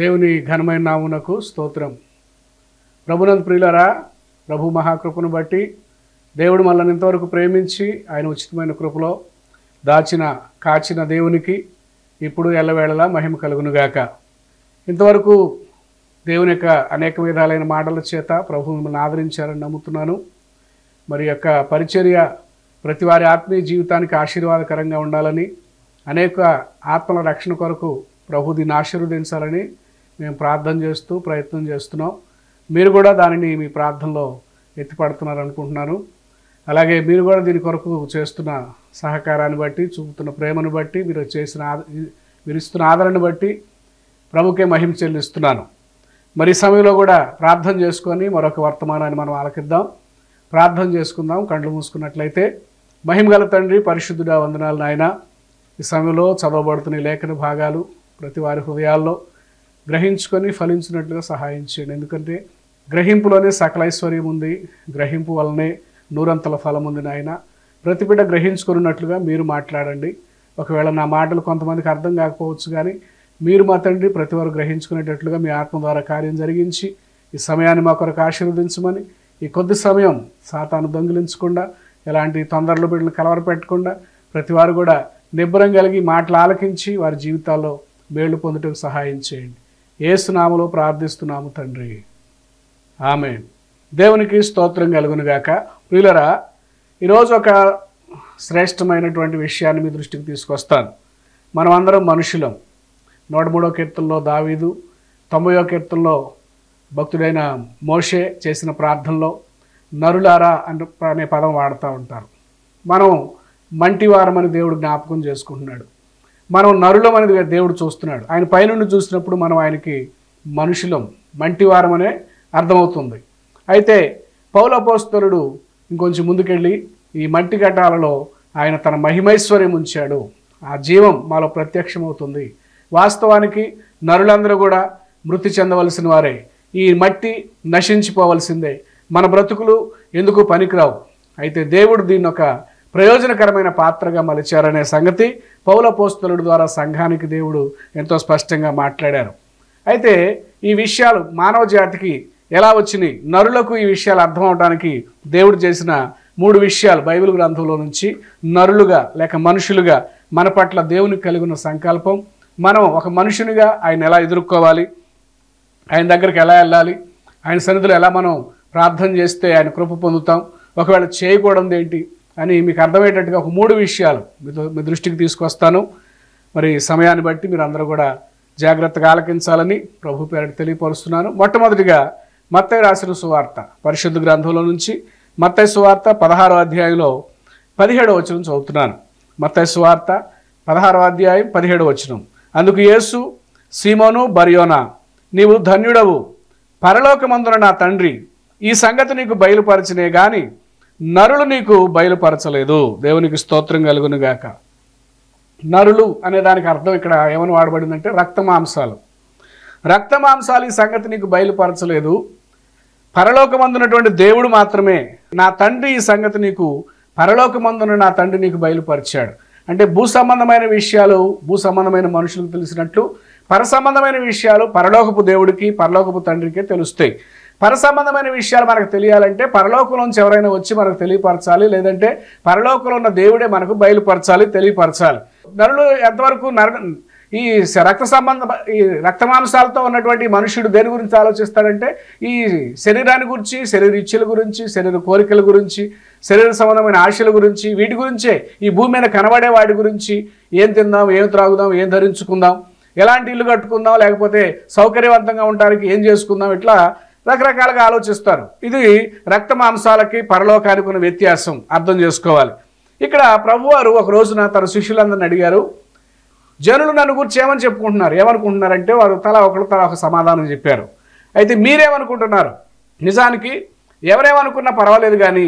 దేవుని ఘనమైన నామునకు స్తోత్రం. ప్రభునంద్ ప్రియులరా ప్రభు మహాకృపను బట్టి దేవుడు మనల్ని ఇంతవరకు ప్రేమించి ఆయన ఉచితమైన కృపలో దాచిన కాచిన దేవునికి ఇప్పుడు ఎల్లవేళలా మహిమ కలుగునుగాక. ఇంతవరకు దేవుని యొక్క అనేక విధాలైన మాటల చేత ప్రభు మిమ్మల్ని ఆదరించారని నమ్ముతున్నాను. మరి యొక్క పరిచర్య ప్రతి వారి ఆత్మీయ జీవితానికి ఆశీర్వాదకరంగా ఉండాలని అనేక ఆత్మల రక్షణ కొరకు ప్రభు దీన్ని ఆశీర్వదించాలని మేము ప్రార్థన చేస్తూ ప్రయత్నం చేస్తున్నాం. మీరు కూడా దానిని మీ ప్రార్థనలో ఎత్తిపడుతున్నారు అనుకుంటున్నాను. అలాగే మీరు కూడా దీని కొరకు చేస్తున్న సహకారాన్ని బట్టి చూపుతున్న ప్రేమను బట్టి మీరు చేసిన మీరు ఇస్తున్న ఆదరణను బట్టి ప్రభుకే మహిమ చెల్లిస్తున్నాను. మరి సమయంలో కూడా ప్రార్థన చేసుకొని మరొక వర్తమానాన్ని మనం ఆలకిద్దాం. ప్రార్థన చేసుకుందాం. కళ్ళు మూసుకున్నట్లయితే మహిమగల తండ్రి పరిశుద్ధుడా వందనాలు నాయన. ఈ సమయంలో చదవబడుతున్న లేఖన భాగాలు ప్రతి వారి హృదయాల్లో గ్రహించుకొని ఫలించినట్లుగా సహాయం చేయండి. ఎందుకంటే గ్రహింపులోనే సకల ఐశ్వర్యం ఉంది. గ్రహింపు వల్లనే నూరంతల ఫలం ఉంది నాయన. ప్రతి బిడ్డ గ్రహించుకున్నట్లుగా మీరు మాట్లాడండి. ఒకవేళ నా మాటలు కొంతమందికి అర్థం కాకపోవచ్చు కానీ మీరు మా తండ్రి ప్రతి వారు గ్రహించుకునేటట్లుగా మీ ఆత్మ ద్వారా కార్యం జరిగించి ఈ సమయాన్ని మా కొరకు ఆశీర్వదించమని ఈ కొద్ది సమయం సాతాను దొంగిలించకుండా ఎలాంటి తొందరలు బిడ్డలు కలవరపెట్టకుండా ప్రతి వారు కూడా నిబ్బరం కలిగి మాటలు ఆలకించి వారి జీవితాల్లో మేళ్ళు పొందుటకు సహాయం చేయండి. ఏసునామలో ప్రార్థిస్తున్నాము తండ్రి. ఆమె దేవునికి స్తోత్రం కలుగునుగాక ప్రియులరా ఈరోజు ఒక శ్రేష్టమైనటువంటి విషయాన్ని మీ దృష్టికి తీసుకొస్తాను. మనం అందరం మనుషులం. నూట మూడో కీర్తనలో దావీదు తొంభయో కీర్తనలో భక్తుడైన మోషే చేసిన ప్రార్థనలో నరులారా అని అనే పదం వాడుతూ ఉంటారు. మనం మంటివారమని దేవుడు జ్ఞాపకం చేసుకుంటున్నాడు. మనం నరులం అనేది దేవుడు చూస్తున్నాడు. ఆయన పైనుండి చూసినప్పుడు మనం ఆయనకి మనుషులం. మంటివారం అనే అర్థమవుతుంది. అయితే పౌలపోస్తరుడు ఇంకొంచెం ముందుకెళ్ళి ఈ మట్టి ఘటాలలో ఆయన తన మహిమైశ్వర్యం ఉంచాడు. ఆ జీవం మాలో ప్రత్యక్షమవుతుంది. వాస్తవానికి నరులందరూ కూడా మృతి చెందవలసిన వారే. ఈ మట్టి నశించిపోవలసిందే. మన బ్రతుకులు ఎందుకు పనికిరావు? అయితే దేవుడు దీన్ని ఒక ప్రయోజనకరమైన పాత్రగా మలిచారనే సంగతి పౌల పోస్తులుడి ద్వారా సంఘానికి దేవుడు ఎంతో స్పష్టంగా మాట్లాడారు. అయితే ఈ విషయాలు మానవ జాతికి ఎలా వచ్చినాయి? నరులకు ఈ విషయాలు అర్థం అవడానికి దేవుడు చేసిన మూడు విషయాలు బైబిల్ గ్రంథంలో నుంచి నరులుగా లేక మనుషులుగా మన పట్ల దేవునికి కలిగి ఉన్న సంకల్పం మనం ఒక మనుషునిగా ఆయన ఎలా ఎదుర్కోవాలి ఆయన దగ్గరికి ఎలా వెళ్ళాలి ఆయన సన్నిధిలో ఎలా మనం ప్రార్థన చేస్తే ఆయన కృప పొందుతాం ఒకవేళ చేయకూడదు ఏంటి అని మీకు అర్థమయ్యేటట్టుగా ఒక మూడు విషయాలు మీతో మీ దృష్టికి తీసుకొస్తాను. మరి సమయాన్ని బట్టి మీరు అందరూ కూడా జాగ్రత్తగా ఆలకించాలని ప్రభు పేరు తెలియపరుస్తున్నాను. మొట్టమొదటిగా మత్తయ్య రాసిన సువార్త పరిశుద్ధ గ్రంథంలో నుంచి మత్తయ్య సువార్త పదహారో అధ్యాయంలో పదిహేడో వచనం చదువుతున్నాను. మత్తయ్య సువార్త పదహారో అధ్యాయం పదిహేడో వచనం. అందుకు యేసు సీమోను బరియోనా నీవు ధన్యుడవు. పరలోకమందున నా తండ్రి ఈ సంగతి నీకు బయలుపరచినే గాని నరులు నీకు బయలుపరచలేదు. దేవునికి స్తోత్రం కలుగునుగాక నరులు అనే దానికి అర్థం ఇక్కడ ఏమని వాడబడిందంటే రక్త మాంసాలు. రక్త మాంసాలు ఈ సంగతి నీకు బయలుపరచలేదు. పరలోకమందున్నటువంటి దేవుడు మాత్రమే నా తండ్రి ఈ సంగతి నీకు పరలోకమందున నా తండ్రి నీకు బయలుపరిచాడు. అంటే భూ సంబంధమైన విషయాలు భూ సంబంధమైన మనుషులకు తెలిసినట్లు పర సంబంధమైన విషయాలు పరలోకపు దేవుడికి పరలోకపు తండ్రికే తెలుస్తాయి. పర సంబంధమైన విషయాలు మనకు తెలియాలంటే పరలోకంలో నుంచి ఎవరైనా వచ్చి మనకు తెలియపరచాలి లేదంటే పరలోకంలో ఉన్న దేవుడే మనకు బయలుపరచాలి తెలియపరచాలి. నరులు ఎంతవరకు నర ఈ రక్త సంబంధ ఈ రక్తమాంసాలతో ఉన్నటువంటి మనుషుడు దేని గురించి ఆలోచిస్తాడంటే ఈ శరీరాన్ని గురించి శరీర ఇచ్చల గురించి శరీర కోరికల గురించి శరీర సంబంధమైన ఆశల గురించి వీటి గురించే ఈ భూమి మీద కనబడే వాటి గురించి ఏం తిందాం ఏం త్రాగుదాం ఏం ధరించుకుందాం ఎలాంటి ఇల్లు కట్టుకుందాం లేకపోతే సౌకర్యవంతంగా ఉండడానికి ఏం చేసుకుందాం ఇట్లా రకరకాలుగా ఆలోచిస్తారు. ఇది రక్త మాంసాలకి పరలోకానికి ఉన్న వ్యత్యాసం. అర్థం చేసుకోవాలి. ఇక్కడ ప్రభువారు ఒక రోజున తన శిష్యులందరిని అడిగారు జనులు నన్ను గురించి ఏమని చెప్పుకుంటున్నారు? ఏమనుకుంటున్నారంటే వారు తల ఒకరు తల ఒక సమాధానం చెప్పారు. అయితే మీరేమనుకుంటున్నారు? నిజానికి ఎవరేమనుకున్నా పర్వాలేదు కానీ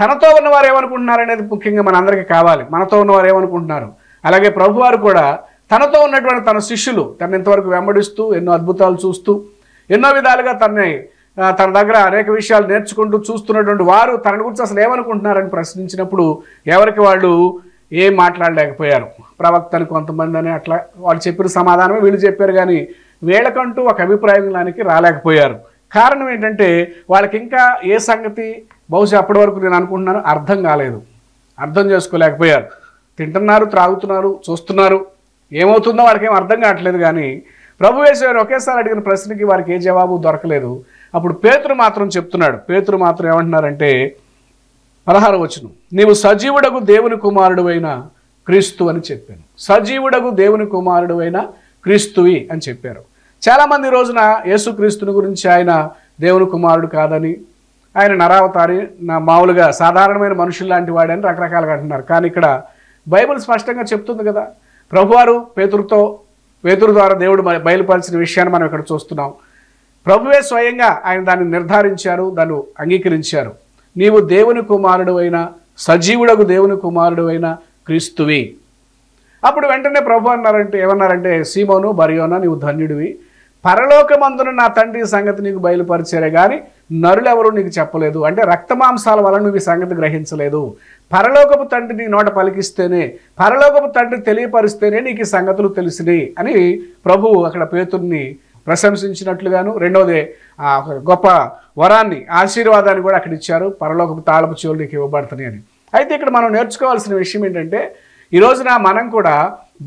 తనతో ఉన్నవారు ఏమనుకుంటున్నారు అనేది ముఖ్యంగా మనందరికీ కావాలి. మనతో ఉన్నవారు ఏమనుకుంటున్నారు? అలాగే ప్రభువారు కూడా తనతో ఉన్నటువంటి తన శిష్యులు తన ఇంతవరకు వెంబడిస్తూ ఎన్నో అద్భుతాలు చూస్తూ ఎన్నో విధాలుగా తనని తన దగ్గర అనేక విషయాలు నేర్చుకుంటూ చూస్తున్నటువంటి వారు తన గురించి అసలు ఏమనుకుంటున్నారని ప్రశ్నించినప్పుడు ఎవరికి వాళ్ళు ఏం మాట్లాడలేకపోయారు? ప్రవక్తను కొంతమంది అని అట్లా వాళ్ళు చెప్పిన సమాధానమే వీళ్ళు చెప్పారు కానీ వీళ్ళకంటూ ఒక అభిప్రాయంలానికి రాలేకపోయారు. కారణం ఏంటంటే వాళ్ళకి ఇంకా ఏ సంగతి? బహుశా అప్పటి వరకు నేను అనుకుంటున్నాను అర్థం కాలేదు. అర్థం చేసుకోలేకపోయారు. తింటున్నారు త్రాగుతున్నారు చూస్తున్నారు. ఏమవుతుందో వాళ్ళకేం అర్థం కావట్లేదు కానీ ప్రభు వేసేవారు ఒకేసారి అడిగిన ప్రశ్నకి వారికి ఏ జవాబు దొరకలేదు. అప్పుడు పేతురు మాత్రం చెప్తున్నాడు. పేతురు మాత్రం ఏమంటున్నారంటే పదహారు వచ్చును నీవు సజీవుడగు దేవుని కుమారుడు అయిన క్రీస్తు అని చెప్పాను. సజీవుడగు దేవుని కుమారుడు అయిన క్రీస్తువి అని చెప్పారు. చాలామంది రోజున యేసుక్రీస్తుని గురించి ఆయన దేవుని కుమారుడు కాదని ఆయన నరావతారి నా మామూలుగా సాధారణమైన మనుషులు లాంటి వాడని రకరకాలుగా అంటున్నారు. కానీ ఇక్కడ బైబిల్ స్పష్టంగా చెప్తుంది కదా. ప్రభువారు పేతురుతో పేతురు ద్వారా దేవుడు బయలుపరిచిన విషయాన్ని మనం ఇక్కడ చూస్తున్నాం. ప్రభువే స్వయంగా ఆయన దాన్ని నిర్ధారించారు దాన్ని అంగీకరించారు. నీవు దేవుని కుమారుడు అయిన సజీవుడకు దేవుని కుమారుడు అయిన క్రీస్తువి. అప్పుడు వెంటనే ప్రభు అన్నారంటే ఏమన్నారంటే సీమోను బరియోనా నీవు ధన్యుడివి. పరలోకమందున నా తండ్రి సంగతి నీకు బయలుపరిచారే కానీ నరులెవరూ నీకు చెప్పలేదు. అంటే రక్తమాంసాల వలన నువ్వు ఈ సంగతి గ్రహించలేదు. పరలోకపు తండ్రి నీ నోట పలికిస్తేనే పరలోకపు తండ్రి తెలియపరిస్తేనే నీకు ఈ సంగతులు తెలిసినాయి అని ప్రభువు అక్కడ పేతుర్ని ప్రశంసించినట్లుగాను రెండవది గొప్ప వరాన్ని ఆశీర్వాదాన్ని కూడా అక్కడ ఇచ్చారు. పరలోకపు తాళపు చెవులు నీకు ఇవ్వబడుతున్నాయి అని. అయితే ఇక్కడ మనం నేర్చుకోవాల్సిన విషయం ఏంటంటే ఈ రోజున మనం కూడా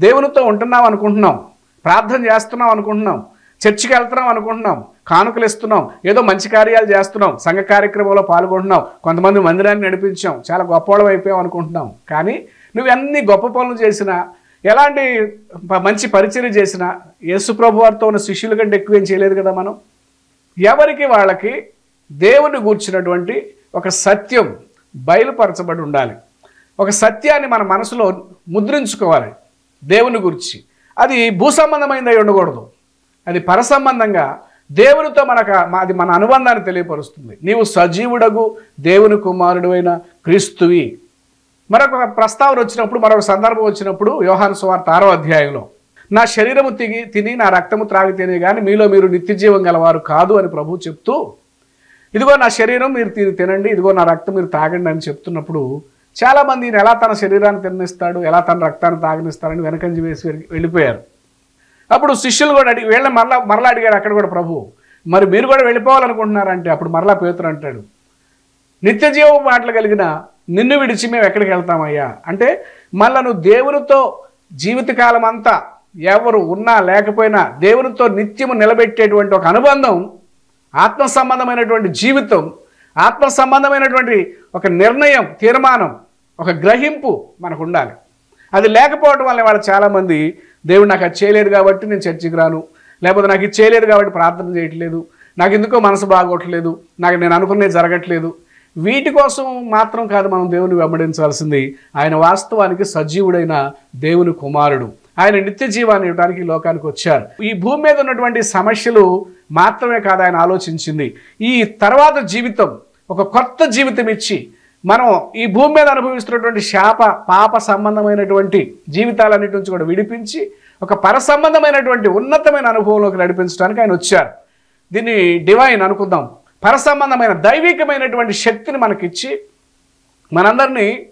దేవునితో ఉంటున్నాం అనుకుంటున్నాం ప్రార్థన చేస్తున్నాం అనుకుంటున్నాం. చర్చికి వెళ్తున్నాం అనుకుంటున్నాం. కానుకలు ఇస్తున్నాం. ఏదో మంచి కార్యాలు చేస్తున్నాం. సంఘ కార్యక్రమంలో పాల్గొంటున్నాం. కొంతమంది మందిరాన్ని నడిపించాం. చాలా గొప్పవాళ్ళం అయిపోయాం అనుకుంటున్నాం. కానీ నువ్వు ఎన్ని గొప్ప పనులు చేసినా ఎలాంటి మంచి పరిచయం చేసినా యేసుప్రభు వారితో ఉన్న శిష్యుల కంటే ఎక్కువ ఏం చేయలేదు కదా మనం? ఎవరికి వాళ్ళకి దేవుని గూర్చినటువంటి ఒక సత్యం బయలుపరచబడి ఉండాలి. ఒక సత్యాన్ని మన మనసులో ముద్రించుకోవాలి దేవుని గురించి. అది భూ సంబంధమైనది అయి ఉండకూడదు. అది పరసంబంధంగా దేవునితో మనకు అది మన అనుబంధాన్ని తెలియపరుస్తుంది. నీవు సజీవుడగు దేవుని కుమారుడు అయిన క్రీస్తువి. మరొక ప్రస్తావన వచ్చినప్పుడు మరొక సందర్భం వచ్చినప్పుడు యోహాను సువార్త ఆరో అధ్యాయంలో నా శరీరము తిగి తిని నా రక్తము త్రాగితేనే కానీ మీలో మీరు నిత్య జీవం గలవారు కాదు అని ప్రభు చెప్తూ ఇదిగో నా శరీరం మీరు తిని తినండి ఇదిగో నా రక్తం మీరు తాగండి అని చెప్తున్నప్పుడు చాలామంది ఎలా తన శరీరాన్ని తిన్నిస్తాడు ఎలా తన రక్తాన్ని తాగనిస్తాడని వెనకంజి వేసి వెళ్ళిపోయారు. అప్పుడు శిష్యులు కూడా అడిగి వీళ్ళని మరలా మరలా అడిగాడు అక్కడ కూడా ప్రభు. మరి మీరు కూడా వెళ్ళిపోవాలనుకుంటున్నారంటే అప్పుడు మరలా పేతురు అంటాడు. నిత్య జీవ మాటలు కలిగిన నిన్ను విడిచి మేము ఎక్కడికి వెళ్తామయ్యా? అంటే మళ్ళా నువ్వు దేవునితో జీవితకాలం అంతా ఎవరు ఉన్నా లేకపోయినా దేవునితో నిత్యము నిలబెట్టేటువంటి ఒక అనుబంధం ఆత్మ సంబంధమైనటువంటి జీవితం ఆత్మ సంబంధమైనటువంటి ఒక నిర్ణయం తీర్మానం ఒక గ్రహింపు మనకు ఉండాలి. అది లేకపోవడం వల్ల వాళ్ళు చాలామంది దేవుడు నాకు అది చేయలేదు కాబట్టి నేను చర్చికి రాను. లేకపోతే నాకు ఇది చేయలేదు కాబట్టి ప్రార్థన చేయట్లేదు. నాకు ఎందుకో మనసు బాగోట్లేదు. నాకు నేను అనుకునేది జరగట్లేదు. వీటి కోసం మాత్రం కాదు మనం దేవుని వెంబడించాల్సింది ఆయన వాస్తవానికి సజీవుడైన దేవుని కుమారుడు. ఆయన నిత్య జీవాన్ని ఇవ్వడానికి లోకానికి వచ్చారు. ఈ భూమి మీద ఉన్నటువంటి సమస్యలు మాత్రమే కాదు ఆయన ఆలోచించింది. ఈ తర్వాత జీవితం ఒక కొత్త జీవితం ఇచ్చి మనం ఈ భూమి మీద అనుభవిస్తున్నటువంటి శాప పాప సంబంధమైనటువంటి జీవితాలన్నిటి నుంచి కూడా విడిపించి ఒక పర సంబంధమైనటువంటి ఉన్నతమైన అనుభవంలోకి నడిపించడానికి ఆయన వచ్చారు. దీన్ని డివైన్ అనుకుందాం. పర సంబంధమైన దైవికమైనటువంటి శక్తిని మనకిచ్చి మనందరినీ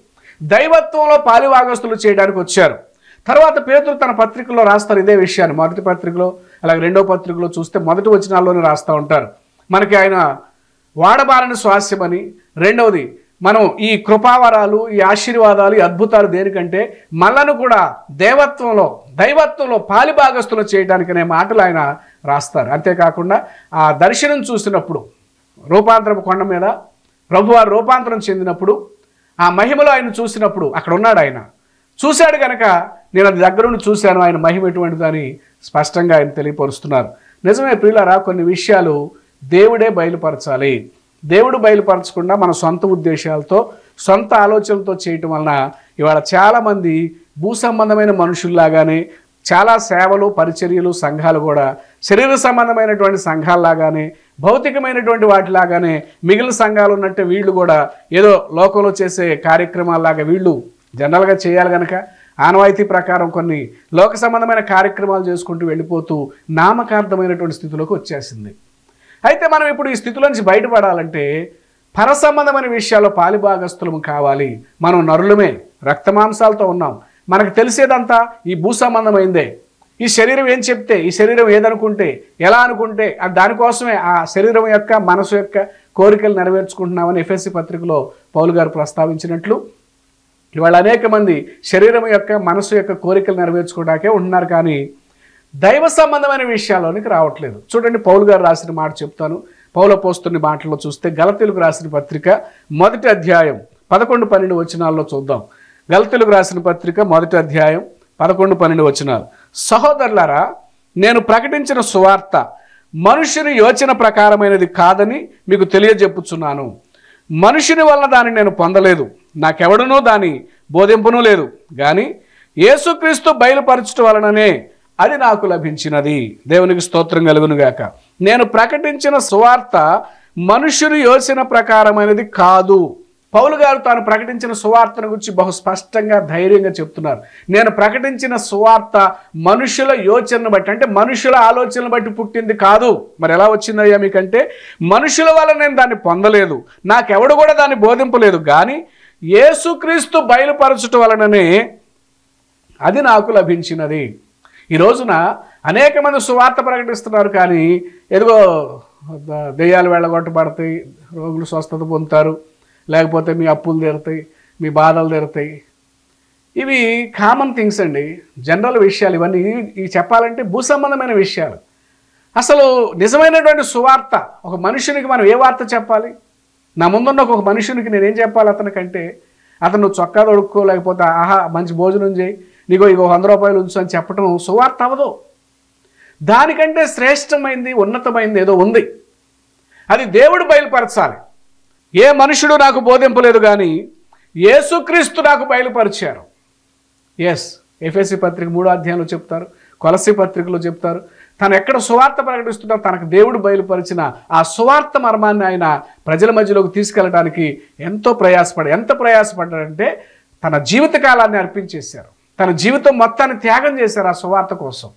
దైవత్వంలో పాలివాగస్తులు చేయడానికి వచ్చారు. తర్వాత పేదలు తన పత్రికలో రాస్తారు ఇదే విషయాన్ని. మొదటి పత్రికలో అలాగే రెండో పత్రికలో చూస్తే మొదటి వచనాల్లోనే రాస్తూ ఉంటారు. మనకి ఆయన వాడబారని స్వాస్యమని రెండవది మనం ఈ కృపావరాలు ఈ ఆశీర్వాదాలు ఈ అద్భుతాలు దేనికంటే మనను కూడా దేవత్వంలో దైవత్వంలో పాలిభాగస్తులు చేయడానికనే మాటలు ఆయన రాస్తారు. అంతేకాకుండా ఆ దర్శనం చూసినప్పుడు రూపాంతరం కొండ మీద ప్రభువారు రూపాంతరం చెందినప్పుడు ఆ మహిమలో ఆయన చూసినప్పుడు అక్కడ ఉన్నాడు ఆయన. చూశాడు కనుక నేను అది దగ్గరుండి చూశాను ఆయన మహిమ ఎటువంటిదని స్పష్టంగా ఆయన తెలియపరుస్తున్నారు. నిజమే ప్రియులారా కొన్ని విషయాలు దేవుడే బయలుపరచాలి. దేవుడు బయలుపరచకుండా మన సొంత ఉద్దేశాలతో సొంత ఆలోచనలతో చేయటం వలన ఇవాళ చాలామంది భూ సంబంధమైన మనుషుల్లాగానే చాలా సేవలు పరిచర్యలు సంఘాలు కూడా శరీర సంబంధమైనటువంటి సంఘాల్లాగానే భౌతికమైనటువంటి వాటిలాగానే మిగిలిన సంఘాలు ఉన్నట్టు వీళ్ళు కూడా ఏదో లోకంలో చేసే కార్యక్రమాల్లాగా వీళ్ళు జనరల్గా చేయాలి కనుక ఆనవాయితీ ప్రకారం కొన్ని లోక సంబంధమైన కార్యక్రమాలు చేసుకుంటూ వెళ్ళిపోతూ నామకార్థమైనటువంటి స్థితిలోకి వచ్చేసింది. అయితే మనం ఇప్పుడు ఈ స్థితిలో నుంచి బయటపడాలంటే పర సంబంధమైన విషయాల్లో పాలిభాగస్తులము కావాలి. మనం నరులమే రక్తమాంసాలతో ఉన్నాం. మనకు తెలిసేదంతా ఈ భూ సంబంధమైందే. ఈ శరీరం ఏం చెప్తే ఈ శరీరం ఏదనుకుంటే ఎలా అనుకుంటే అది దానికోసమే ఆ శరీరం యొక్క మనసు యొక్క కోరికలు నెరవేర్చుకుంటున్నామని ఎఫ్ఎస్సి పత్రికలో పౌలు గారు ప్రస్తావించినట్లు ఇవాళ అనేక మంది శరీరం యొక్క మనసు యొక్క కోరికలు నెరవేర్చుకోవడానికే ఉంటున్నారు. కానీ దైవ సంబంధమైన విషయాల్లోనికి రావట్లేదు. చూడండి పౌలు గారు రాసిన మాట చెప్తాను. పౌల పోస్తుని మాటల్లో చూస్తే గలతెలుగు రాసిన పత్రిక మొదటి అధ్యాయం పదకొండు పన్నెండు వచనాల్లో చూద్దాం. గలతెలుగు రాసిన పత్రిక మొదటి అధ్యాయం పదకొండు పన్నెండు వచనాలు. సహోదరులారా నేను ప్రకటించిన సువార్త మనుషుని యోచన ప్రకారమైనది కాదని మీకు తెలియజెప్పుచున్నాను. మనుషుని వల్ల దాన్ని నేను పొందలేదు. నాకెవడనూ దాని బోధింపునూ లేదు. కానీ యేసుక్రీస్తు బయలుపరచడం వలననే అది నాకు లభించినది. దేవునికి స్తోత్రం కలుగునుగాక. నేను ప్రకటించిన సువార్త మనుషులు యోచన ప్రకారమైనది కాదు. పౌలు గారు తాను ప్రకటించిన సువార్తను గురించి బహు స్పష్టంగా ధైర్యంగా చెప్తున్నారు. నేను ప్రకటించిన సువార్త మనుషుల యోచనను బట్టి అంటే మనుషుల ఆలోచనను బట్టి పుట్టింది కాదు. మరి ఎలా వచ్చిందయ్యా మీకంటే? మనుషుల వల్ల నేను దాన్ని పొందలేదు. నాకెవడు కూడా దాన్ని బోధింపలేదు. కానీ యేసుక్రీస్తు బయలుపరచటం వలననే అది నాకు లభించినది. ఈ రోజున అనేక మంది సువార్త ప్రకటిస్తున్నారు కానీ ఎదుగో ద- దెయ్యాలు వెళ్ళగొట్టబడతాయి రోగులు స్వస్థత పొందుతారు లేకపోతే మీ అప్పులు తీరుతాయి మీ బాధలు తీరుతాయి. ఇవి కామన్ థింగ్స్ అండి. జనరల్ విషయాలు ఇవన్నీ ఇవి చెప్పాలంటే భూ సంబంధమైన విషయాలు. అసలు నిజమైనటువంటి సువార్త ఒక మనుషునికి మనం ఏ వార్త చెప్పాలి? నా ముందున్న ఒక మనుషునికి నేనేం చెప్పాలి అతనికంటే అతను చొక్కా తొడుక్కో లేకపోతే ఆహా మంచి భోజనం చేయి నీకో ఇగో వంద రూపాయలు ఉంచు అని చెప్పడం సువార్త అవ్వదు దానికంటే శ్రేష్టమైంది ఉన్నతమైంది ఏదో ఉంది. అది దేవుడు బయలుపరచాలి. ఏ మనుషుడు నాకు బోధింపలేదు కానీ యేసుక్రీస్తు నాకు బయలుపరిచారు. ఎస్ ఎఫ్ఎస్సి పత్రిక మూడో అధ్యాయంలో చెప్తారు కొలసి పత్రికలో చెప్తారు తను ఎక్కడ సువార్త ప్రకటిస్తున్నా తనకు దేవుడు బయలుపరిచిన ఆ సువార్త మర్మాన్ని ఆయన ప్రజల మధ్యలోకి తీసుకెళ్ళడానికి ఎంతో ప్రయాసపడ ఎంత ప్రయాసపడ్డాడంటే తన జీవితకాలాన్ని అర్పించేశారు. తన జీవితం మొత్తాన్ని త్యాగం చేశారు ఆ సువార్త కోసం.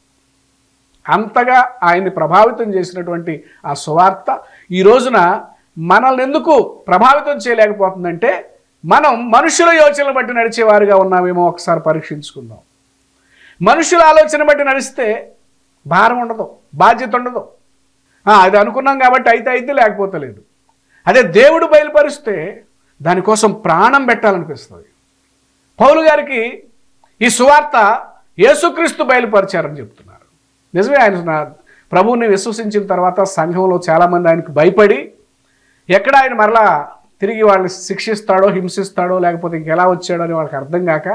అంతగా ఆయన్ని ప్రభావితం చేసినటువంటి ఆ సువార్త ఈ రోజున మనల్ని ఎందుకు ప్రభావితం చేయలేకపోతుందంటే మనం మనుషుల యోచనలు బట్టి నడిచేవారుగా ఉన్నామేమో ఒకసారి పరీక్షించుకుందాం. మనుషుల ఆలోచన బట్టి నడిస్తే భారం ఉండదు బాధ్యత ఉండదు. అది అనుకున్నాం కాబట్టి అయితే అయితే లేకపోతే లేదు. అదే దేవుడు బయలుపరిస్తే దానికోసం ప్రాణం పెట్టాలనిపిస్తుంది. పౌలు గారికి ఈ సువార్త యేసుక్రీస్తు బయలుపరిచారని చెప్తున్నారు. నిజమే ఆయన ప్రభువుని విశ్వసించిన తర్వాత సంఘంలో చాలామంది ఆయనకు భయపడి ఎక్కడ ఆయన మరలా తిరిగి వాళ్ళని శిక్షిస్తాడో హింసిస్తాడో లేకపోతే ఇంకెలా వచ్చాడో అని వాళ్ళకి అర్థం కాక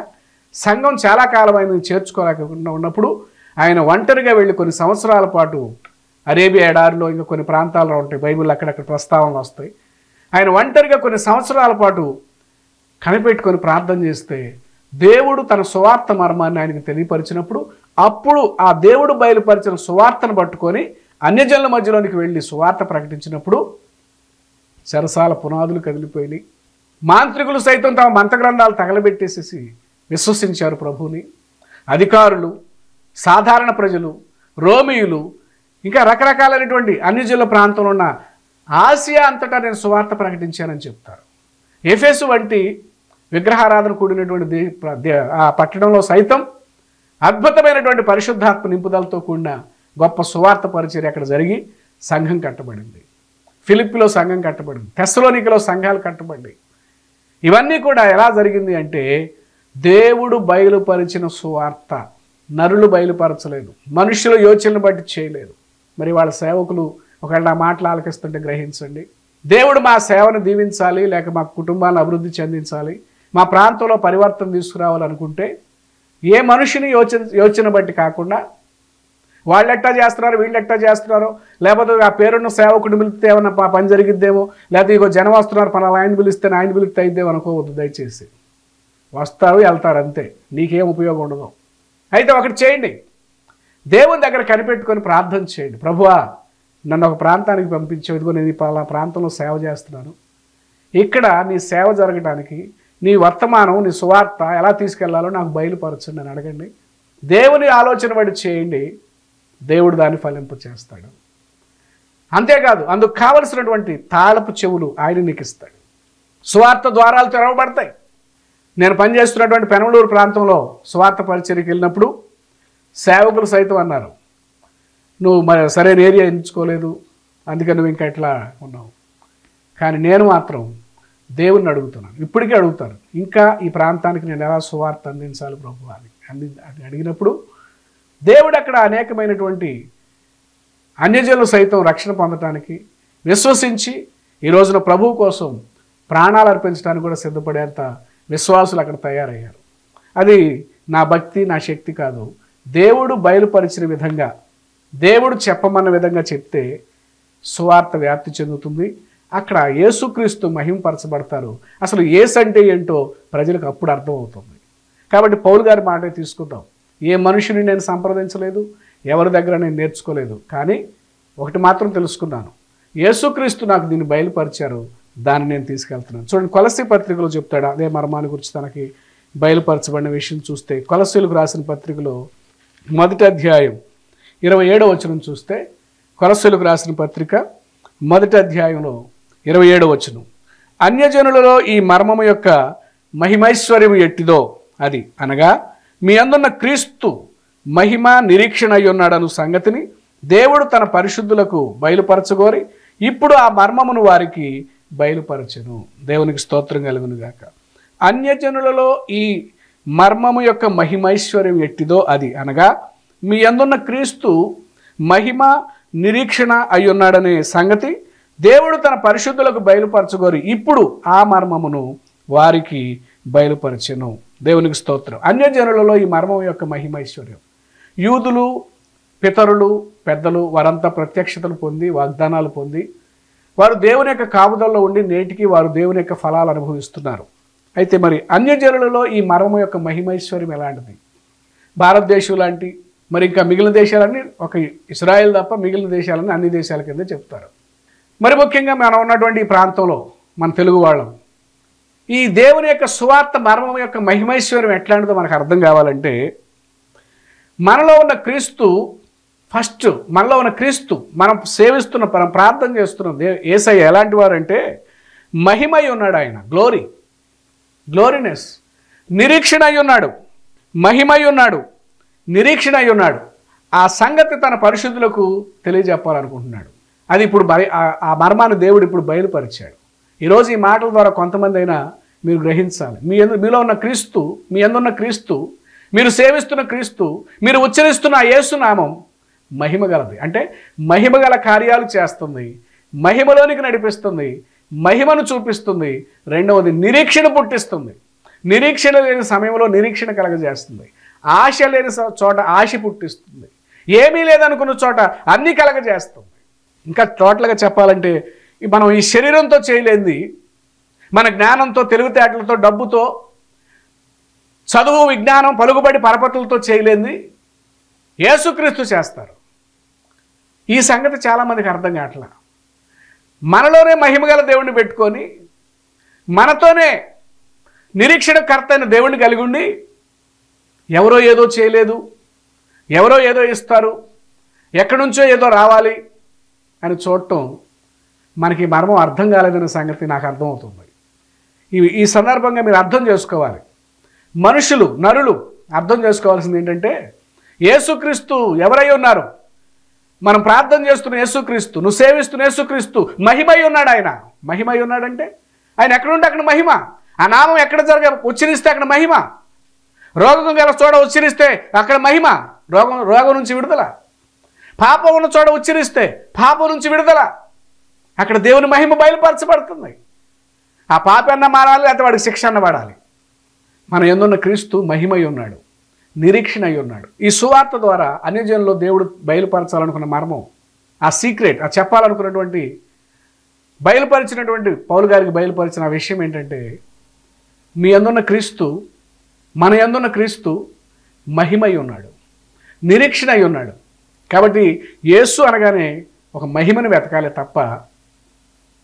సంఘం చాలా కాలం ఆయన చేర్చుకోలేకుండా ఉన్నప్పుడు ఆయన ఒంటరిగా వెళ్ళి కొన్ని సంవత్సరాల పాటు అరేబియా ఎడారిలో ఇంకా కొన్ని ప్రాంతాల్లో ఉంటాయి. బైబిల్ అక్కడక్కడ ప్రస్తావనలు వస్తాయి. ఆయన ఒంటరిగా కొన్ని సంవత్సరాల పాటు కనిపెట్టుకొని ప్రార్థన చేస్తే దేవుడు తన సువార్త మర్మాన్ని ఆయనకు తెలియపరిచినప్పుడు అప్పుడు ఆ దేవుడు బయలుపరిచిన సువార్తను పట్టుకొని అన్యజనుల మధ్యలోనికి వెళ్ళి సువార్త ప్రకటించినప్పుడు సరసాల పునాదులు కదిలిపోయినాయి. మాంత్రికులు సైతం తమ మంత్రగ్రంథాలు తగలబెట్టేసేసి విశ్వసించారు ప్రభువుని. అధికారులు సాధారణ ప్రజలు రోమియులు ఇంకా రకరకాలైనటువంటి అన్యజనుల ప్రాంతంలో ఉన్న ఆసియా అంతటా నేను సువార్త ప్రకటించానని చెప్తారు. ఎఫెసు వంటి విగ్రహారాధన కూడినటువంటి ఆ పట్టణంలో సైతం అద్భుతమైనటువంటి పరిశుద్ధాత్మ నింపుదలతో కూడిన గొప్ప సువార్త పరిచర్య అక్కడ జరిగి సంఘం కట్టబడింది. ఫిలిప్పిలో సంఘం కట్టబడింది. తెస్సలోనికలో సంఘాలు కట్టబడ్డాయి. ఇవన్నీ కూడా ఎలా జరిగింది అంటే దేవుడు బయలుపరిచిన సువార్త నరులు బయలుపరచలేదు. మనుషుల యోచనను బట్టి చేయలేదు. మరి వాళ్ళ సేవకులు ఒకవేళ నా మాటలు ఆలకిస్తుంటే గ్రహించండి. దేవుడు మా సేవను దీవించాలి లేక మా కుటుంబాన్ని అభివృద్ధి చెందించాలి మా ప్రాంతంలో పరివర్తన తీసుకురావాలనుకుంటే ఏ మనుషుని యోచన యోచన బట్టి కాకుండా వాళ్ళెట్టా చేస్తున్నారు వీళ్ళెట్టా చేస్తున్నారు లేకపోతే ఆ పేరున్న సేవకుడు పిలిస్తే ఏమన్నా పని జరిగిద్దేమో లేకపోతే ఇగో జనం వస్తున్నారు పలానా ఆయన పిలిస్తే ఆయన పిలిస్తే అయిద్దేమో అనుకోవద్దు దయచేసి. వస్తారు వెళ్తారు అంతే. నీకేం ఉపయోగం ఉండదు. అయితే ఒకటి చేయండి. దేవుని దగ్గర కనిపెట్టుకొని ప్రార్థన చేయండి. ప్రభువా నన్ను ఒక ప్రాంతానికి పంపించే ఇదిగో నేను ఈ ప్రాంతంలో సేవ చేస్తున్నాను. ఇక్కడ నీ సేవ జరగడానికి నీ వర్తమానం నీ సువార్త ఎలా తీసుకెళ్ళాలో నాకు బయలుపరచండి అని అడగండి. దేవుని ఆలోచన బట్టి చేయండి దేవుడు దాన్ని ఫలింపు చేస్తాడు. అంతేకాదు అందుకు కావలసినటువంటి తాళపు చెవులు ఆయన నీకు ఇస్తాడు. సువార్త ద్వారాలు తెరవబడతాయి. నేను పనిచేస్తున్నటువంటి పెనమలూరు ప్రాంతంలో సువార్త పరిచయకి వెళ్ళినప్పుడు సేవకులు సైతం అన్నారు నువ్వు మరి సరైన ఏరియా ఎంచుకోలేదు అందుకని నువ్వు ఇంకా ఎట్లా ఉన్నావు? కానీ నేను మాత్రం దేవుణ్ణి అడుగుతున్నాను. ఇప్పటికీ అడుగుతాను. ఇంకా ఈ ప్రాంతానికి నేను ఎలా సువార్త అందించాలి ప్రభు అని. అంది అడిగినప్పుడు దేవుడు అక్కడ అనేకమైనటువంటి అన్యజనులు సైతం రక్షణ పొందటానికి విశ్వసించి ఈ రోజున ప్రభువు కోసం ప్రాణాలు అర్పించడానికి కూడా సిద్ధపడేంత విశ్వాసులు అక్కడ తయారయ్యారు. అది నా భక్తి నా శక్తి కాదు. దేవుడు బయలుపరిచిన విధంగా దేవుడు చెప్పమన్న విధంగా చెప్తే సువార్త వ్యాప్తి చెందుతుంది. అక్కడ యేసుక్రీస్తు మహింపరచబడతారు. అసలు ఏసు అంటే ఏంటో ప్రజలకు అప్పుడు అర్థమవుతుంది. కాబట్టి పౌలు గారి మాట తీసుకుందాం. ఏ మనుషుని నేను సంప్రదించలేదు ఎవరి దగ్గర నేను నేర్చుకోలేదు కానీ ఒకటి మాత్రం తెలుసుకున్నాను. యేసుక్రీస్తు నాకు దీన్ని బయలుపరిచారు దాన్ని నేను తీసుకెళ్తున్నాను. చూడండి కొలసి పత్రికలో చెప్తాడు అదే మర్మాన్ని గురించి తనకి బయలుపరచబడిన విషయం చూస్తే కొలసీలకు రాసిన పత్రికలో మొదటి అధ్యాయం ఇరవై ఏడవ వచనం చూస్తే కొలసీలకు రాసిన పత్రిక మొదటి అధ్యాయంలో ఇరవై ఏడవ వచనం. అన్యజనులలో ఈ మర్మము యొక్క మహిమైశ్వర్యం ఎట్టిదో అది అనగా మీ అందున్న క్రీస్తు మహిమ నిరీక్షణ అయి ఉన్నాడను సంగతిని దేవుడు తన పరిశుద్ధులకు బయలుపరచగోరి ఇప్పుడు ఆ మర్మమును వారికి బయలుపరచను. దేవునికి స్తోత్రం కలుగునుగాక అన్యజనులలో ఈ మర్మము యొక్క మహిమైశ్వర్యం ఎట్టిదో అది అనగా మీ అందున్న క్రీస్తు మహిమ నిరీక్షణ అయి ఉన్నాడనే సంగతి దేవుడు తన పరిశుద్ధులకు బయలుపరచగోరు ఇప్పుడు ఆ మర్మమును వారికి బయలుపరచను. దేవునికి స్తోత్రం. అన్యజనులలో ఈ మర్మం యొక్క మహిమైశ్వర్యం యూదులు పితరులు పెద్దలు వారంతా ప్రత్యక్షతలు పొంది వాగ్దానాలు పొంది వారు దేవుని యొక్క కాపుదల్లో ఉండి నేటికి వారు దేవుని యొక్క ఫలాలు అనుభవిస్తున్నారు. అయితే మరి అన్యజనులలో ఈ మర్మం యొక్క మహిమైశ్వర్యం ఎలాంటిది? భారతదేశం లాంటి మరి ఇంకా మిగిలిన దేశాలన్నీ ఒక ఇస్రాయెల్ తప్ప మిగిలిన దేశాలన్నీ అన్ని దేశాల కింద చెప్తారు. మరి ముఖ్యంగా మనం ఉన్నటువంటి ఈ ప్రాంతంలో మన తెలుగు వాళ్ళం ఈ దేవుని యొక్క సువార్త మర్మం యొక్క మహిమైశ్వర్యం ఎట్లాంటిదో మనకు అర్థం కావాలంటే మనలో ఉన్న క్రీస్తు ఫస్ట్ మనలో ఉన్న క్రీస్తు మనం సేవిస్తున్న మనం ప్రార్థన చేస్తున్న దే ఎలాంటి వారంటే మహిమై ఉన్నాడు ఆయన గ్లోరీ గ్లోరీనెస్ నిరీక్షణ అయి ఉన్నాడు మహిమై ఉన్నాడు నిరీక్షణ అయి ఉన్నాడు. ఆ సంగతి తన పరిశుద్ధులకు తెలియజెప్పాలనుకుంటున్నాడు. అది ఇప్పుడు ఆ- మర్మాన్ని దేవుడు ఇప్పుడు బయలుపరిచాడు. ఈరోజు ఈ మాటల ద్వారా కొంతమంది అయినా మీరు గ్రహించాలి. మీ ఎందు మీలో ఉన్న క్రీస్తు మీ ఎందున్న క్రీస్తు మీరు సేవిస్తున్న క్రీస్తు మీరు ఉచ్చరిస్తున్న యేసునామం మహిమ గలది. అంటే మహిమ గల కార్యాలు చేస్తుంది. మహిమలోనికి నడిపిస్తుంది. మహిమను చూపిస్తుంది. రెండవది నిరీక్షణ పుట్టిస్తుంది. నిరీక్షణ లేని సమయంలో నిరీక్షణ కలగజేస్తుంది. ఆశ లేని స- చోట ఆశ పుట్టిస్తుంది. ఏమీ లేదనుకున్న చోట అన్నీ కలగజేస్తుంది ఇంకా టోటల్గా చెప్పాలంటే మనం ఈ శరీరంతో చేయలేంది. మన జ్ఞానంతో తెలివితేటలతో డబ్బుతో చదువు విజ్ఞానం పలుకుబడి పరపతులతో చేయలేంది. యేసుక్రీస్తు చేస్తారు. ఈ సంగతి చాలామందికి అర్థం కావట్లా. మనలోనే మహిమగల దేవుణ్ణి పెట్టుకొని మనతోనే నిరీక్షణకర్త అయిన దేవుణ్ణి కలిగి ఉండి ఎవరో ఏదో చేయలేదు ఎవరో ఏదో ఇస్తారు ఎక్కడి నుంచో ఏదో రావాలి అని చూడటం మనకి మర్మం అర్థం కాలేదనే సంగతి నాకు అర్థమవుతుంది. ఈ ఈ సందర్భంగా మీరు అర్థం చేసుకోవాలి. మనుషులు నరులు అర్థం చేసుకోవాల్సింది ఏంటంటే యేసుక్రీస్తు ఎవరై ఉన్నారు? మనం ప్రార్థన చేస్తున్న యేసుక్రీస్తు నువ్వు సేవిస్తున్న యేసుక్రీస్తు మహిమై ఉన్నాడు ఆయన. మహిమై ఉన్నాడంటే ఆయన ఎక్కడుంటే అక్కడ మహిమ. ఆ నామం ఎక్కడ జరగ ఉచ్చరిస్తే అక్కడ మహిమ. రోగం గల చోట ఉచ్చరిస్తే అక్కడ మహిమ. రోగం రోగం నుంచి విడుదల. పాపం ఉన్న చోట ఉచ్చరిస్తే పాపం నుంచి విడుదల. అక్కడ దేవుని మహిమ బయలుపరచబడుతుంది. ఆ పాప అన్న మారాలి లేకపోతే వాడికి శిక్ష అన్న పడాలి మన ఎందున్న క్రీస్తు మహిమై ఉన్నాడు నిరీక్షణ అయి ఉన్నాడు. ఈ సువార్త ద్వారా అన్యజనుల్లో దేవుడు బయలుపరచాలనుకున్న మర్మం ఆ సీక్రెట్ ఆ చెప్పాలనుకున్నటువంటి బయలుపరిచినటువంటి పౌలు గారికి బయలుపరిచిన విషయం ఏంటంటే మీ అందున్న క్రీస్తు మన ఎందున్న క్రీస్తు మహిమై ఉన్నాడు నిరీక్షణ అయి ఉన్నాడు. కాబట్టి యేసు అనగానే ఒక మహిమను వెతకాలి తప్ప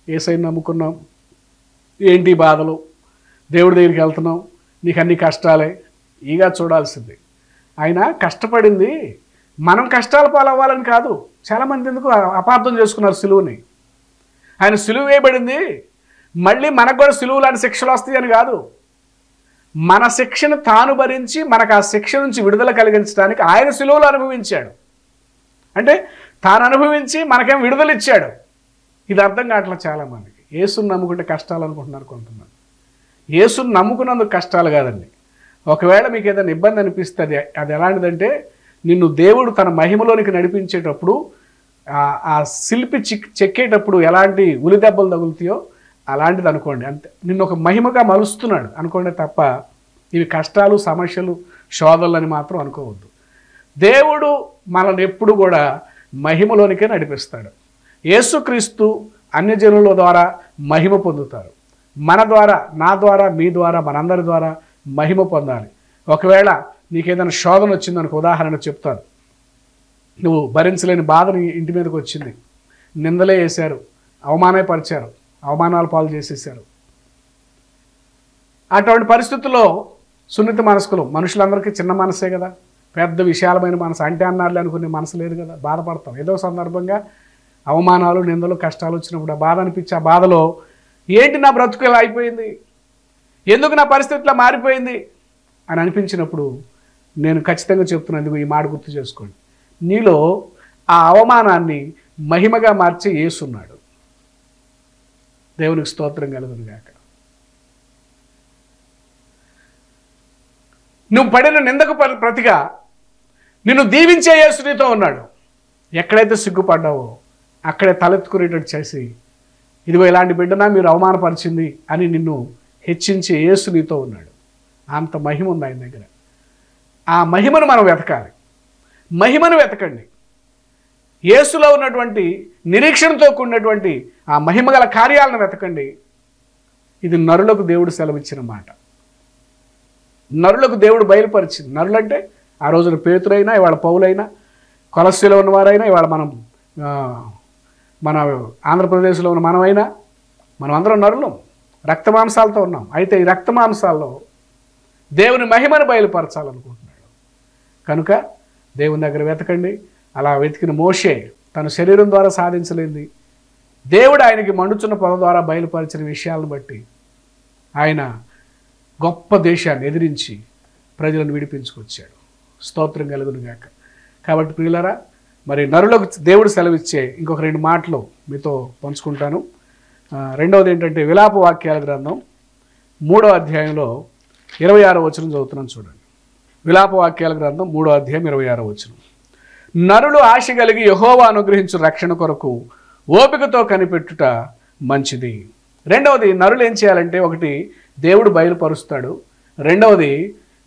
ఏసైని నమ్ముకున్నాం. ఏంటి బాధలు? దేవుడి దగ్గరికి వెళ్తున్నాం. నీకు అన్ని కష్టాలే. ఈగా చూడాల్సింది. ఆయన కష్టపడింది. మనం కష్టాల పాలవ్వాలని కాదు. చాలామంది ఎందుకు అపార్థం చేసుకున్నారు సులువుని? ఆయన సులువు వేయబడింది. మళ్ళీ మనకు కూడా సులువు లాంటి శిక్షలు వస్తాయని కాదు. మన శిక్షను తాను భరించి మనకు ఆ శిక్ష నుంచి విడుదల కలిగించడానికి ఆయన సులువులు అనుభవించాడు. అంటే తాను అనుభవించి మనకేం విడుదలిచ్చాడు. ఇది అర్థం కావట్లేదు చాలామందికి. యేసుని నమ్ముకుంటే కష్టాలు అనుకుంటున్నారు కొంతమంది. యేసుని నమ్ముకున్నందుకు కష్టాలు కాదండి. ఒకవేళ మీకు ఏదైనా ఇబ్బంది అనిపిస్తే అది అది ఎలాంటిదంటే నిన్ను దేవుడు తన మహిమలోనికి నడిపించేటప్పుడు ఆ- శిల్పి చిక్ చెక్కేటప్పుడు ఎలాంటి ఉలి దెబ్బలు తగులుతాయో అలాంటిది అనుకోండి. అంతే. నిన్ను ఒక మహిమగా మలుస్తున్నాడు అనుకోండి తప్ప ఇవి కష్టాలు సమస్యలు శోధనలు అని మాత్రం అనుకోవద్దు. దేవుడు మనల్ని ఎప్పుడు కూడా మహిమలోనికే నడిపిస్తాడు. యేసుక్రీస్తు అన్యజనుల ద్వారా మహిమ పొందుతారు. మన ద్వారా నా ద్వారా మీ ద్వారా మనందరి ద్వారా మహిమ పొందాలి. ఒకవేళ నీకు ఏదైనా శోధన వచ్చిందనుకో ఉదాహరణ చెప్తాను. నువ్వు భరించలేని బాధ నీ ఇంటి మీదకి వచ్చింది. నిందలే వేశారు అవమానపరిచారు అవమానాలు పాలు చేసేసారు అటువంటి పరిస్థితుల్లో సున్నిత మనస్కులు మనుషులందరికీ చిన్న మనసే కదా? పెద్ద విశాలమైన మనసు అంటే అన్నారులే అనుకునే మనసు లేదు కదా బాధపడతాం. ఏదో సందర్భంగా అవమానాలు నిందలు కష్టాలు వచ్చినప్పుడు ఆ బాధ అనిపించి ఆ బాధలో ఏంటి నా బ్రతుకు ఇలా అయిపోయింది? ఎందుకు నా పరిస్థితిలో మారిపోయింది? అని అనిపించినప్పుడు నేను ఖచ్చితంగా చెప్తున్నందుకు ఈ మాట గుర్తు చేసుకోండి. నీలో ఆ అవమానాన్ని మహిమగా మార్చి ఏసున్నాడు దేవునికి స్తోత్రం కలుగునుగాక నువ్వు పడిన నిందకు ప్రతిగా నిన్ను దీవించే యేసు నీతో ఉన్నాడు. ఎక్కడైతే సిగ్గుపడ్డావో అక్కడే తలెత్తుకునేటట్టు చేసి ఇదిగో ఇలాంటి బిడ్డనా మీరు అవమానపరిచింది అని నిన్ను హెచ్చించే యేసు నీతో ఉన్నాడు. అంత మహిమ ఉంది ఆయన దగ్గర. ఆ మహిమను మనం వెతకాలి. మహిమను వెతకండి. యేసులో ఉన్నటువంటి నిరీక్షణతో కూడినటువంటి ఆ మహిమ గల కార్యాలను వెతకండి. ఇది నరులకు దేవుడు సెలవిచ్చిన మాట. నరులకు దేవుడు బయలుపరిచింది. నరులంటే ఆ రోజున పేతురైనా ఇవాళ పౌలైనా కొలస్యలో ఉన్నవారైనా ఇవాళ మనం మన ఆంధ్రప్రదేశ్లో ఉన్న మనమైనా మనం అందరం నరులం రక్తమాంసాలతో ఉన్నాం. అయితే ఈ రక్తమాంసాల్లో దేవుని మహిమను బయలుపరచాలనుకుంటున్నాడు. కనుక దేవుని దగ్గర వెతకండి. అలా వెతికిన మోషే తన శరీరం ద్వారా సాధించలేంది. దేవుడు ఆయనకి మండుచున్న పొద ద్వారా బయలుపరిచిన విషయాలను బట్టి ఆయన గొప్ప దేశాన్ని ఎదిరించి ప్రజలను విడిపించుకొచ్చాడు. స్తోత్రం కలుగును గాక. కాబట్టి ప్రియులరా మరి నరులకు దేవుడు సెలవిచ్చే ఇంకొక రెండు మాటలు మీతో పంచుకుంటాను. రెండవది ఏంటంటే విలాప వాక్యాల గ్రంథం మూడో అధ్యాయంలో ఇరవై ఆరో వచనం చదువుతున్నాం చూడండి. విలాప వాక్యాల గ్రంథం మూడో అధ్యాయం ఇరవై ఆరో వచనం. నరులు ఆశ కలిగి యహోవా అనుగ్రహించు రక్షణ కొరకు ఓపికతో కనిపెట్టుట మంచిది. రెండవది నరులు ఏం చేయాలంటే ఒకటి దేవుడు బయలుపరుస్తాడు. రెండవది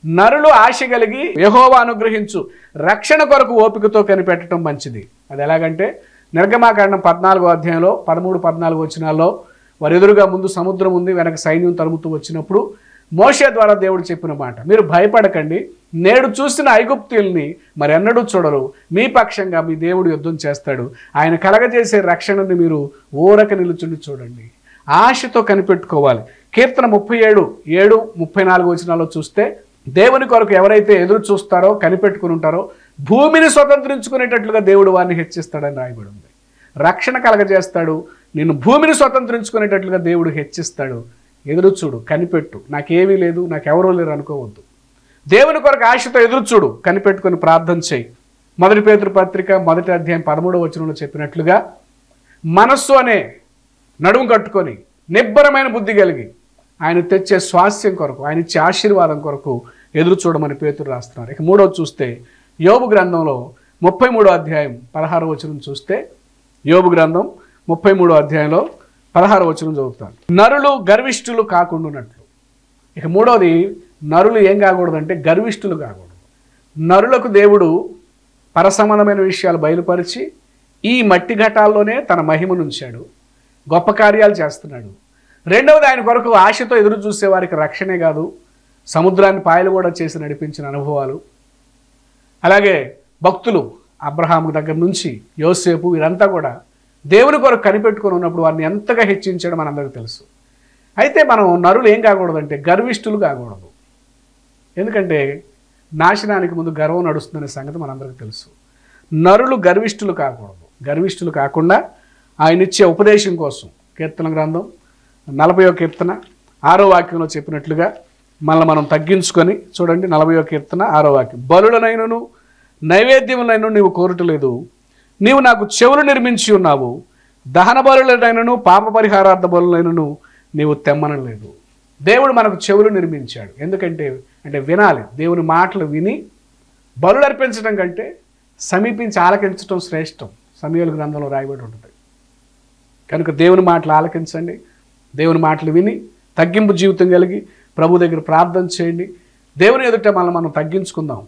నరులు ఆశ కలిగి యహోవా అనుగ్రహించు. రక్షణ కొరకు ఓపికతో కనిపెట్టడం మంచిది. అది ఎలాగంటే నిర్గమాకాండం పద్నాలుగో అధ్యాయంలో పదమూడు పద్నాలుగు వచనాల్లో వారి ఎదురుగా ముందు సముద్రం ఉంది వెనక సైన్యం తరుముతూ వచ్చినప్పుడు మోషే ద్వారా దేవుడు చెప్పిన మాట. మీరు భయపడకండి. నేడు చూసిన ఐగుప్తుల్ని మరెన్నడూ చూడరు. మీ పక్షంగా మీ దేవుడు యుద్ధం చేస్తాడు. ఆయన కలగజేసే రక్షణని మీరు ఊరక నిలుచుండి చూడండి. ఆశతో కనిపెట్టుకోవాలి. కీర్తన ముప్పై ఏడు ఏడు ముప్పై నాలుగు వచనాల్లో చూస్తే దేవుని కొరకు ఎవరైతే ఎదురు చూస్తారో కనిపెట్టుకుని ఉంటారో భూమిని స్వతంత్రించుకునేటట్లుగా దేవుడు వారిని హెచ్చిస్తాడని రాయబడి ఉంది. రక్షణ కలగజేస్తాడు. నేను భూమిని స్వతంత్రించుకునేటట్లుగా దేవుడు హెచ్చిస్తాడు. ఎదురు చూడు కనిపెట్టు. నాకేమీ లేదు నాకెవరూ లేరు అనుకోవద్దు. దేవుని కొరకు ఆశతో ఎదురు చూడు కనిపెట్టుకొని ప్రార్థన చేయి. మొదటి పేతురు పత్రిక మొదటి అధ్యాయం పదమూడవ వచనంలో చెప్పినట్లుగా మనస్సు అనే నడుము కట్టుకొని నిబ్బరమైన బుద్ధి కలిగి ఆయన తెచ్చే స్వాస్థ్యం కొరకు ఆయన ఇచ్చే ఆశీర్వాదం కొరకు ఎదురు చూడమని పేతురు రాస్తున్నారు. ఇక మూడవది చూస్తే యోబు గ్రంథంలో ముప్పై మూడో అధ్యాయం పదహారు వచనం చూస్తే యోబు గ్రంథం ముప్పై మూడో అధ్యాయంలో పదహారు వచనం చదువుతాను నరులు గర్విష్ఠులు కాకుండాన్నట్లు ఇక మూడవది నరులు ఏం కాకూడదంటే గర్విష్ఠులు కాకూడదు. నరులకు దేవుడు పరసంబంధమైన విషయాలు బయలుపరిచి ఈ మట్టి ఘటాల్లోనే తన మహిమనుంచాడు. గొప్ప కార్యాలు చేస్తున్నాడు. రెండవది ఆయన కొరకు ఆశతో ఎదురు చూసే వారికి రక్షణే కాదు సముద్రాన్ని పాయలు కూడా చేసి నడిపించిన అనుభవాలు. అలాగే భక్తులు అబ్రహాము దగ్గర నుంచి యోసేపు వీరంతా కూడా దేవుని కొరకు కనిపెట్టుకొని ఉన్నప్పుడు వారిని ఎంతగా హెచ్చించాడో మనందరికీ తెలుసు. అయితే మనం నరులు ఏం కాకూడదంటే గర్విష్ఠులు కాకూడదు. ఎందుకంటే నాశనానికి ముందు గర్వం నడుస్తుందనే సంగతి మనందరికీ తెలుసు. నరులు గర్విష్ఠులు కాకూడదు. గర్విష్ఠులు కాకుండా ఆయన ఇచ్చే ఉపదేశం కోసం కీర్తన గ్రంథం నలభయో కీర్తన ఆరో వాక్యంలో చెప్పినట్లుగా మళ్ళీ మనం తగ్గించుకొని చూడండి నలభై కీర్తన ఆరో వాక్యం. బలులనైనను నైవేద్యములైన నీవు కోరటలేదు. నీవు నాకు చెవులు నిర్మించి ఉన్నావు. దహన బలులనైనను పాప పరిహారార్థ బలులైనను నీవు తెమ్మనలేదు. దేవుడు మనకు చెవులు నిర్మించాడు. ఎందుకంటే అంటే వినాలి. దేవుని మాటలు విని బలులు అర్పించడం కంటే సమీపించి ఆలకించడం శ్రేష్టం. సమయాల గ్రంథంలో రాయబడి ఉంటుంది. కనుక దేవుని మాటలు ఆలకించండి. దేవుని మాటలు విని తగ్గింపు జీవితం కలిగి ప్రభు దగ్గర ప్రార్థన చేయండి. దేవుని ఎదుట మనం మనం తగ్గించుకుందాం.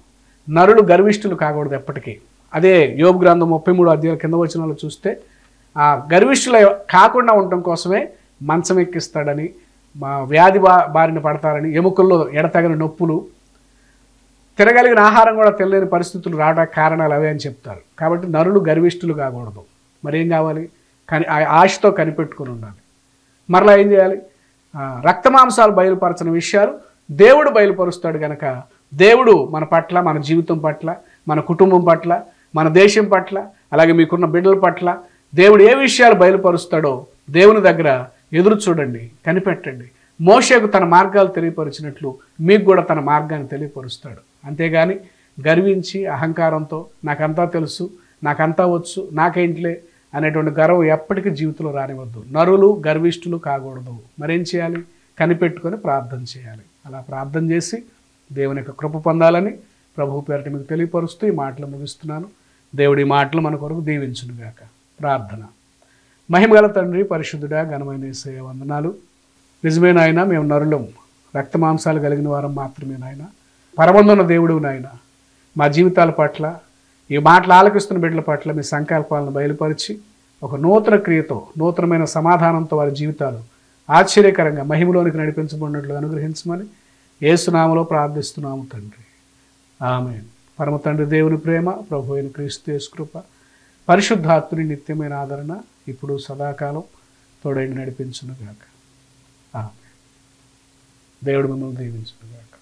నరులు గర్విష్ఠులు కాకూడదు ఎప్పటికీ. అదే యోగ గ్రంథం ముప్పై మూడు అధ్యాయుల కింద వచనాలు చూస్తే ఆ గర్విష్ఠుల కాకుండా ఉండటం కోసమే మంచం ఎక్కిస్తాడని మా వ్యాధి బా బారిన పడతారని ఎముకల్లో ఎడతగని నొప్పులు తినగలిగిన ఆహారం కూడా తెలియని పరిస్థితులు రావడానికి కారణాలు అవే అని చెప్తారు. కాబట్టి నరులు గర్విష్ఠులు కాకూడదు. మరేం కావాలి? కానీ ఆ ఆశతో కనిపెట్టుకుని ఉండాలి. మరలా ఏం చేయాలి? రక్తమాంసాలు బయలుపరచని విషయాలు దేవుడు బయలుపరుస్తాడు గనక దేవుడు మన పట్ల మన జీవితం పట్ల మన కుటుంబం పట్ల మన దేశం పట్ల అలాగే మీకున్న బిడ్డల పట్ల దేవుడు ఏ విషయాలు బయలుపరుస్తాడో దేవుని దగ్గర ఎదురు చూడండి కనిపెట్టండి. మోషకు తన మార్గాలు తెలియపరిచినట్లు మీకు కూడా తన మార్గాన్ని తెలియపరుస్తాడు. అంతేగాని గర్వించి అహంకారంతో నాకంతా తెలుసు నాకంతా వచ్చు నాకేంట్లే అనేటువంటి గర్వం ఎప్పటికీ జీవితంలో రానివద్దు నరులు గర్విష్ఠులు కాకూడదు. మరేం చేయాలి? కనిపెట్టుకొని ప్రార్థన చేయాలి. అలా ప్రార్థన చేసి దేవుని యొక్క కృప పొందాలని ప్రభు పేరిట మీకు తెలియపరుస్తూ ఈ మాటలు ముగిస్తున్నాను. దేవుడి మాటలు మన కొరకు దీవించునుగాక. ప్రార్థన. మహిమగల తండ్రి పరిశుద్ధుడా ఘనమైన యేసయ్య వందనాలు. నిజమే నాయన మేము నరులం. రక్తమాంసాలు కలిగిన వారం మాత్రమే నాయన. పరమందున్న దేవుడు నాయన. మా జీవితాల పట్ల ఈ మాటలు ఆలకిస్తున్న బిడ్డల పట్ల మీ సంకల్పాలను బయలుపరిచి ఒక నూతన క్రియతో నూతనమైన సమాధానంతో వారి జీవితాలు ఆశ్చర్యకరంగా మహిమలోనికి నడిపించబడినట్లు అనుగ్రహించమని ఏసునామలో ప్రార్థిస్తున్నాము తండ్రి. ఆమె పరమ తండ్రి దేవుని ప్రేమ ప్రభు అయిన క్రీస్తు యేసుకృప పరిశుద్ధాత్ముని నిత్యమైన ఆదరణ ఇప్పుడు సదాకాలం తోడైండి నడిపించునుగాక. ఆమె దేవుడు మిమ్మల్ని దీవించునుగాక.